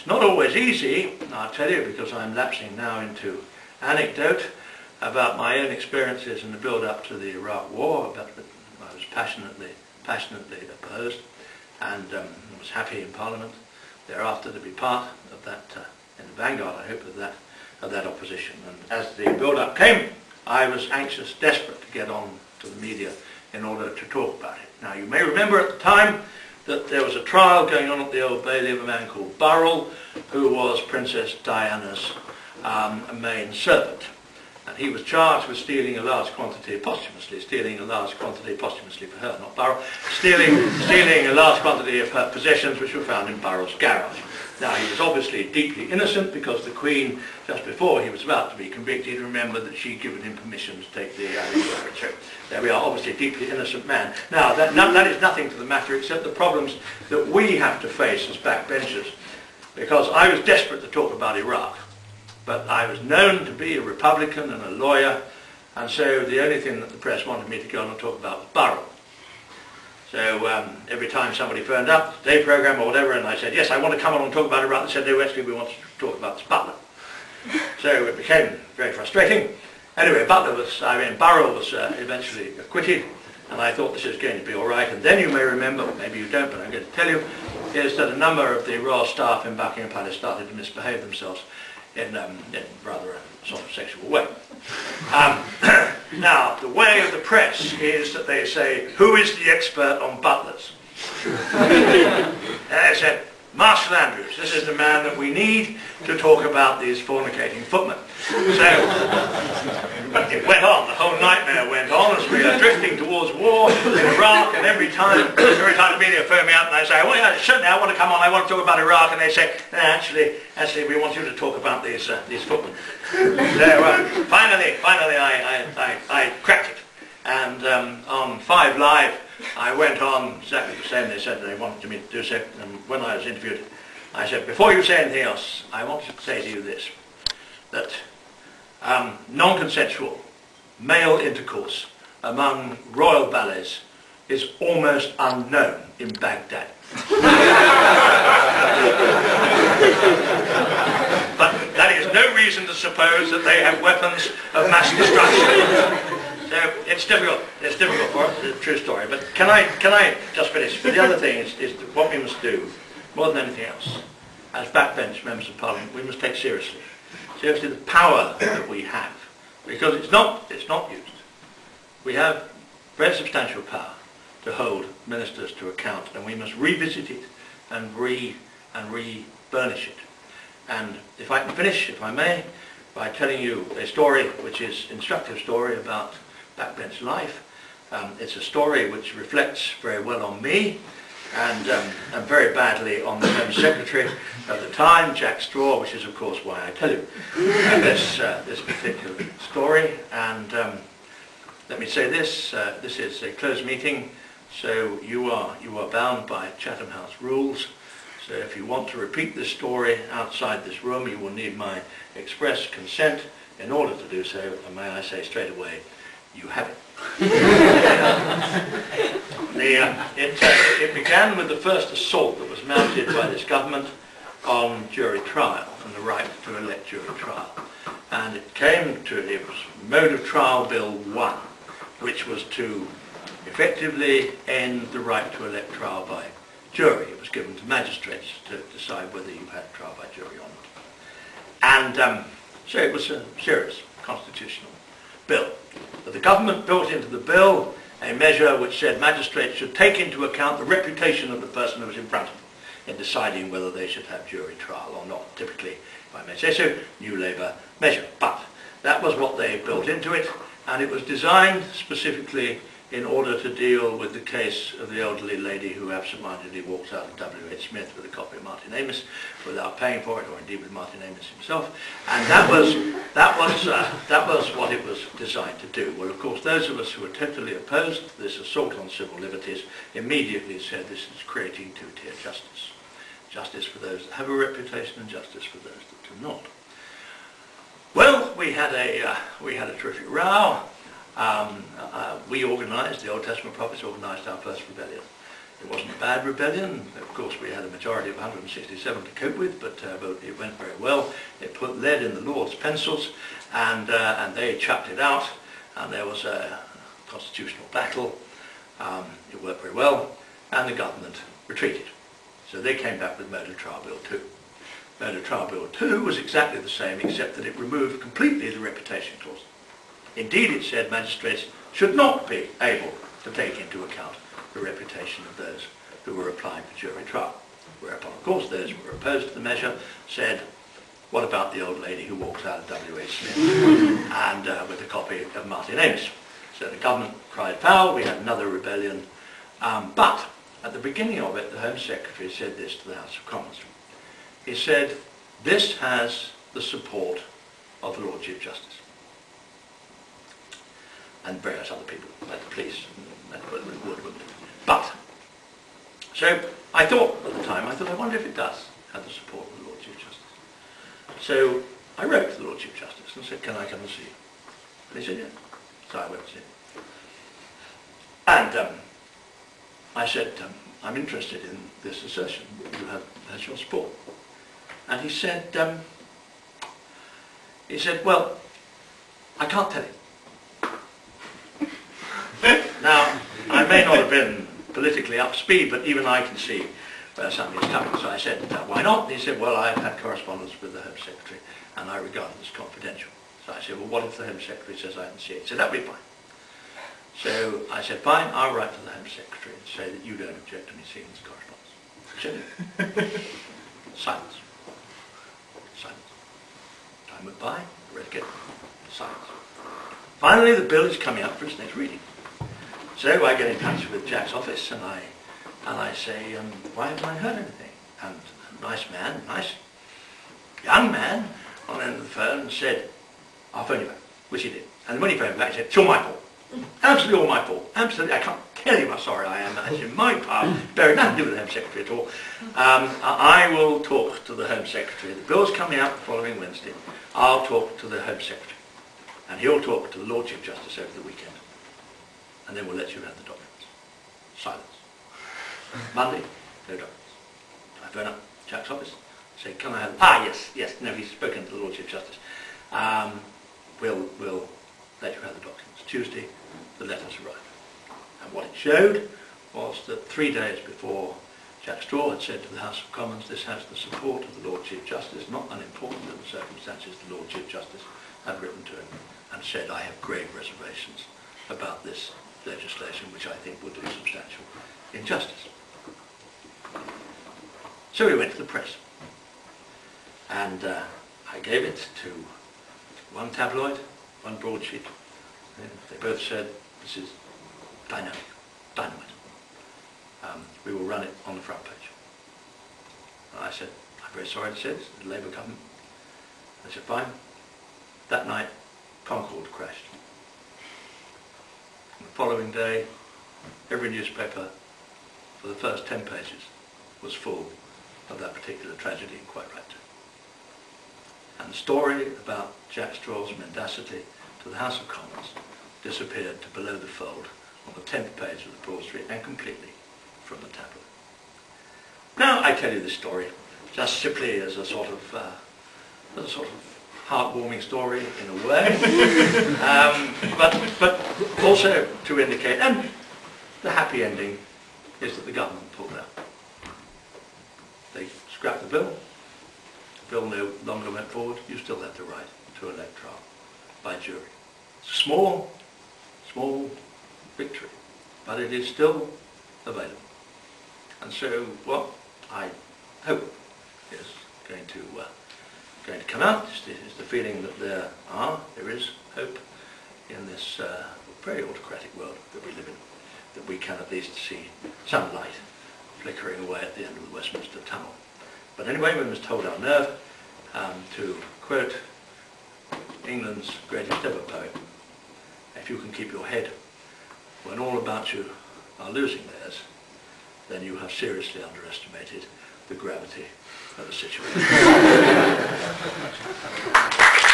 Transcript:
it's not always easy, I'll tell you, because I'm lapsing now into anecdote about my own experiences in the build-up to the Iraq War. About I was passionately, passionately opposed, and um, was happy in Parliament thereafter to be part of that, uh, in the vanguard, I hope, of that, of that opposition. And as the build-up came, I was anxious, desperate to get on to the media in order to talk about it. Now, you may remember at the time that there was a trial going on at the Old Bailey of a man called Burrell, who was Princess Diana's um, main servant. And he was charged with stealing a large quantity, posthumously, stealing a large quantity, posthumously for her, not Burrell, stealing, stealing a large quantity of her possessions which were found in Burrell's garage. Now, he was obviously deeply innocent because the Queen, just before he was about to be convicted, remembered that she'd given him permission to take the uh, So there we are, obviously a deeply innocent man. Now, that, no, that is nothing to the matter except the problems that we have to face as backbenchers. Because I was desperate to talk about Iraq, but I was known to be a Republican and a lawyer, and so the only thing that the press wanted me to go on and talk about was Burrell. So um, every time somebody phoned up, day program or whatever, and I said, yes, I want to come along and talk about Iraq, they said, no, actually we want to talk about this Butler. so it became very frustrating. Anyway, Butler was, I mean, Burrell was uh, eventually acquitted, and I thought this was going to be all right. And then you may remember, maybe you don't, but I'm going to tell you, is that a number of the royal staff in Buckingham Palace started to misbehave themselves in, um, in rather a sort of sexual way. Um, now, the way of the press is that they say, who is the expert on butlers? and they said, Marshall-Andrews, this is the man that we need to talk about these fornicating footmen. So, it went on, the whole nightmare went on as we were drifting towards war in Iraq, and every time, every time the media phone me up and I say, well, yeah, certainly I want to come on, I want to talk about Iraq, and they say, no, actually, actually, we want you to talk about these, uh, these footmen. so, uh, finally, finally, I, I, I, I cracked it. And um, on 5 Live, I went on exactly the same. They said they wanted me to do so. And when I was interviewed, I said, before you say anything else, I want to say to you this, that um, non-consensual male intercourse among royal valets is almost unknown in Baghdad. but that is no reason to suppose that they have weapons of mass destruction. So it's difficult. It's difficult for us. It's a true story. But can I can I just finish? But the other thing is, is what we must do, more than anything else, as backbench members of Parliament, we must take seriously, seriously the power that we have, because it's not it's not used. We have very substantial power to hold ministers to account, and we must revisit it and re and re-burnish it. And if I can finish, if I may, by telling you a story which is instructive story about backbench life. Um, it's a story which reflects very well on me and, um, and very badly on the Home Secretary at the time, Jack Straw, which is of course why I tell you this, uh, this particular story. And um, let me say this, uh, this is a closed meeting, so you are, you are bound by Chatham House rules. So if you want to repeat this story outside this room, you will need my express consent in order to do so, and may I say straight away, you have it. the, uh, it, uh, it began with the first assault that was mounted by this government on jury trial and the right to elect jury trial. And it came to, it was Mode of Trial Bill 1, which was to effectively end the right to elect trial by jury. It was given to magistrates to decide whether you had trial by jury or not. And um, so it was a serious constitutional bill. But the government built into the bill a measure which said magistrates should take into account the reputation of the person who was in front of them in deciding whether they should have jury trial or not. Typically, if I may say so, New Labour measure. But that was what they built into it, and it was designed specifically in order to deal with the case of the elderly lady who absent-mindedly walks out of W.H. Smith with a copy of Martin Amis without paying for it, or indeed with Martin Amis himself. And that was, that was, uh, that was what it was designed to do. Well, of course, those of us who were totally opposed to this assault on civil liberties immediately said this is creating two-tier justice. Justice for those that have a reputation and justice for those that do not. Well, we had a, uh, we had a terrific row. Um, uh, we organised, the Old Testament prophets organised our first rebellion. It wasn't a bad rebellion. Of course, we had a majority of 167 to cope with, but, uh, but it went very well. It put lead in the Lord's pencils, and, uh, and they chucked it out, and there was a constitutional battle. Um, it worked very well, and the government retreated. So they came back with Mode of Trial Bill 2. Mode of Trial Bill 2 was exactly the same, except that it removed completely the reputation clause. Indeed, it said magistrates should not be able to take into account the reputation of those who were applying for jury trial. Whereupon, of course, those who were opposed to the measure said, what about the old lady who walks out of W.H. Smith and uh, with a copy of Martin Amis? So the government cried foul, we had another rebellion, um, but at the beginning of it, the Home Secretary said this to the House of Commons. He said, this has the support of the Lord Chief Justice and various other people, like the police and Woodward. But, so I thought at the time, I thought, I wonder if it does have the support of the Lord Chief Justice. So I wrote to the Lord Chief Justice and said, can I come and see you? And he said, yeah. So I went to see him. And um, I said, um, I'm interested in this assertion you have as your support. And he said, um, he said, well, I can't tell you. Now, I may not have been politically up speed, but even I can see where something is coming. So I said, uh, why not? And he said, well, I've had correspondence with the Home Secretary, and I regard it as confidential. So I said, well, what if the Home Secretary says I can see it? He said, that'd be fine. So I said, fine, I'll write to the Home Secretary and say that you don't object to me seeing this correspondence. Silence. Silence. Time went by, read again. Silence. Finally, the bill is coming up for its next reading. So I get in touch with Jack's office and I, and I say, um, why haven't I heard anything? And a nice man, nice young man, on the end of the phone said, I'll phone you back, which he did. And when he phoned back, he said, it's all my fault. Absolutely all my fault. Absolutely. I can't tell you how sorry I am. That's in my power. Bearing nothing to do with the Home Secretary at all. Um, I will talk to the Home Secretary. The bill's coming out the following Wednesday. I'll talk to the Home Secretary. And he'll talk to the Lord Chief Justice over the weekend. And then we'll let you have the documents. Silence. Monday, no documents. I phone up Jack's office, say, can I have... Ah, yes, yes. No, he's spoken to the Lord Chief Justice. Um, we'll, we'll let you have the documents. Tuesday, the letters arrived. And what it showed was that three days before Jack Straw had said to the House of Commons, this has the support of the Lord Chief Justice, not unimportant in the circumstances, the Lord Chief Justice had written to him and said, I have grave reservations about this legislation, which I think would do substantial injustice. So we went to the press. And uh, I gave it to one tabloid, one broadsheet. They both said, this is dynamic, dynamite. Um, we will run it on the front page. And I said, I'm very sorry to say this, the Labour government. I said, fine. That night, Concorde crashed. The following day, every newspaper for the first 10 pages was full of that particular tragedy, and quite right. And the story about Jack Straw's mendacity to the House of Commons disappeared to below the fold on the 10th page of the broadsheet and completely from the tabloid. Now I tell you this story just simply as a sort of, uh, as a sort of heartwarming story in a way, um, but, but also to indicate, and the happy ending is that the government pulled out. They scrapped the bill, the bill no longer went forward, you still had the right to elect trial by jury. Small, small victory, but it is still available. And so what I hope is going to uh, going to come out It's the, is the, feeling that there are, there is hope in this uh, very autocratic world that we live in, that we can at least see some light flickering away at the end of the Westminster Tunnel. But anyway, we must hold our nerve um, to quote England's greatest ever poet, if you can keep your head when all about you are losing theirs, then you have seriously underestimated the gravity of the situation.